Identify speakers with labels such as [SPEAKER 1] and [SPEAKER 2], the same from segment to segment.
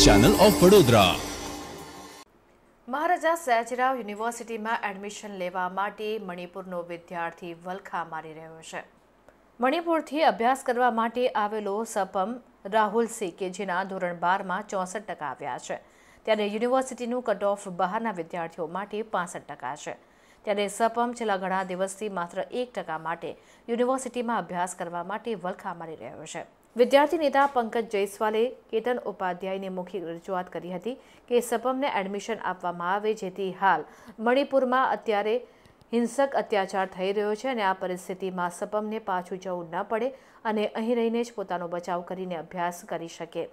[SPEAKER 1] Of Vadodara
[SPEAKER 2] Maharaja Sayajirao યુનિવર્સિટીમાં admission લેવા માટે મણિપુરનો વિદ્યાર્થી વલખા મારી રહ્યો છે. મણિપુરથી અભ્યાસ કરવા માટે આવેલો સપમ રાહુલ સિંહ કે જેના ધોરણ બારમાં ચોસઠ ટકા આવ્યા છે. ત્યારે યુનિવર્સિટીનું કટ ઓફ બહારના વિદ્યાર્થીઓ માટે પાસઠ ટકા છે. ત્યારે સપમ છેલ્લા ઘણા દિવસથી માત્ર એક ટકા માટે યુનિવર્સિટીમાં અભ્યાસ કરવા માટે વલખા મારી રહ્યો છે. વિદ્યાર્થી નેતા પંકજ જયસ્વાલે કેતન ઉપાધ્યાયને મૌખિક રજૂઆત કરી હતી કે સપમને એડમિશન આપવામાં આવે જેથી હાલ મણિપુરમાં અત્યારે હિંસક અત્યાચાર થઈ રહ્યો છે અને આ પરિસ્થિતિમાં સપમને પાછું જવું ન પડે અને અહીં રહીને જ પોતાનો બચાવ કરીને અભ્યાસ કરી શકે.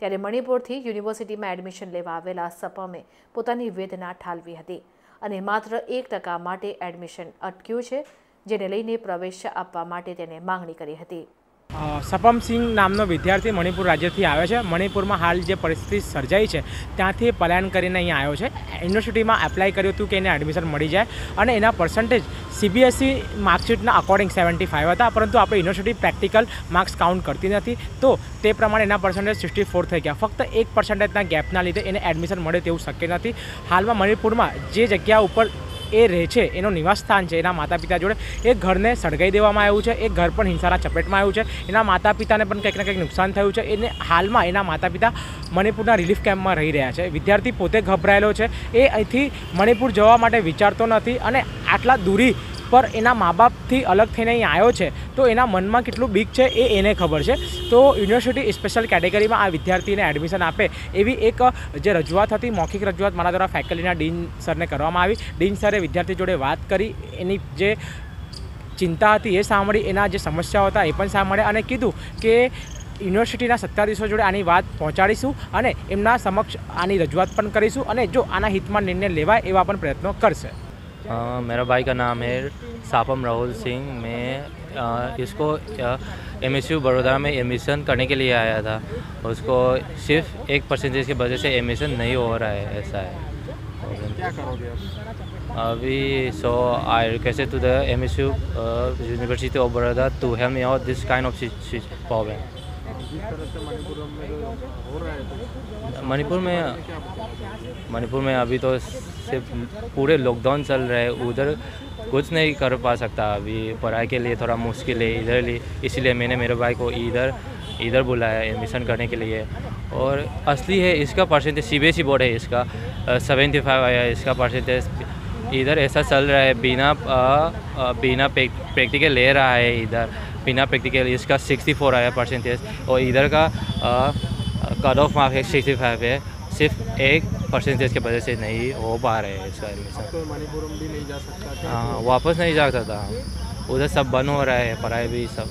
[SPEAKER 2] ત્યારે મણિપુરથી યુનિવર્સિટીમાં એડમિશન લેવા આવેલા સપમે પોતાની વેદના ઠાલવી હતી અને માત્ર એક ટકા માટે એડમિશન અટક્યું છે, જેને લઈને પ્રવેશ આપવા માટે તેને માંગણી કરી હતી.
[SPEAKER 3] અ, સપમ સિંહ નામનો વિદ્યાર્થી મણિપુર રાજ્યથી આવ્યો છે. મણિપુરમાં હાલ જે પરિસ્થિતિ સર્જાઈ છે ત્યાંથી પલાયન કરીને અહીંયા આવ્યો છે. યુનિવર્સિટીમાં એપ્લાય કર્યું હતું કે એને એડમિશન મળી જાય અને એના પર્સન્ટેજ સીબીએસસી માર્કશીટના અકોર્ડિંગ સેવન્ટી ફાઇવ હતા પરંતુ આપણે યુનિવર્સિટી પ્રેક્ટિકલ માર્ક્સ કાઉન્ટ કરતી નથી. તો તે પ્રમાણે એના પર્સન્ટેજ સિક્સટી ફોર થઈ ગયા. ફક્ત એક પર્સન્ટેજના ગેપના લીધે એને એડમિશન મળે તેવું શક્ય નથી. હાલમાં મણિપુરમાં જે જગ્યા ઉપર એ રહે છે, એનો નિવાસસ્થાન છે, એના માતા પિતા જોડે. એ ઘરને સળગાઈ દેવામાં આવ્યું છે, એ ઘર પણ હિંસાના ચપેટમાં આવ્યું છે. એના માતા પિતાને પણ કંઈક ને કંઈક નુકસાન થયું છે. એને હાલમાં એના માતા પિતા મણિપુરના રિલીફ કેમ્પમાં રહી રહ્યા છે. વિદ્યાર્થી પોતે ગભરાયેલો છે. એ અહીંથી મણિપુર જવા માટે વિચારતો નથી અને આટલા દૂરી પર એના મા બાપથી અલગ થઈને અહીં આવ્યો છે, તો એના મનમાં કેટલું બીક છે એ એને ખબર છે. તો યુનિવર્સિટી સ્પેશિયલ કેટેગરીમાં આ વિદ્યાર્થીને એડમિશન આપે એવી એક, જે રજૂઆત હતી, મૌખિક રજૂઆત મારા દ્વારા ફેકલ્ટીના ડીન સરને કરવામાં આવી. ડીન સરે વિદ્યાર્થી જોડે વાત કરી, એની જે ચિંતા હતી એ સાંભળી, એના જે સમસ્યાઓ હતા એ પણ સાંભળ્યા અને કીધું કે યુનિવર્સિટીના સત્તાધીશો જોડે આની વાત પહોંચાડીશું અને એમના સમક્ષ આની રજૂઆત પણ કરીશું અને જો આના હિતમાં નિર્ણય લેવાય એવા પણ પ્રયત્નો કરશે.
[SPEAKER 4] अ, मेरा भाई का नाम है सापम राहुल सिंह। मैं अ, इसको एम एस यू बड़ौदा में एडमिशन करने के लिए आया था। उसको सिर्फ़ एक परसेंटेज की वजह से एडमिशन नहीं हो रहा है ऐसा है।
[SPEAKER 3] क्या करोगे अब?
[SPEAKER 4] अभी so I requested to the M S U university of Baroda to help me out this kind
[SPEAKER 3] Manipur में
[SPEAKER 4] मणिपुर में अभी तो सिर्फ़ पूरे लॉकडाउन चल रहा है। उधर कुछ नहीं कर पा सकता। अभी पढ़ाई के लिए थोड़ा मुश्किल है। इधर लिए इसलिए मैंने मेरे भाई को इधर इधर बुलाया एडमिशन करने के लिए। और असली है, इसका percentage C B S E board है इसका। सेवेंटी फाइव आया इसका परसेंटेज इधर ऐसा चल रहा है, बिना बिना प्रैक्टिकल ले रहा है इधर। बिना प्रैक्टिकल इसका सिक्सटी फोर आया परसेंटेज और इधर का कट ऑफ़ मार्क है सिक्सटी फाइव है सिर्फ़ एक परसेंटेज के वजह से नहीं हो पा रहे हैं इसका एडमिशन
[SPEAKER 3] भी नहीं जा सकता
[SPEAKER 4] हाँ वापस नहीं जा सकता। उधर सब बंद हो रहा है पढ़ाई भी सब।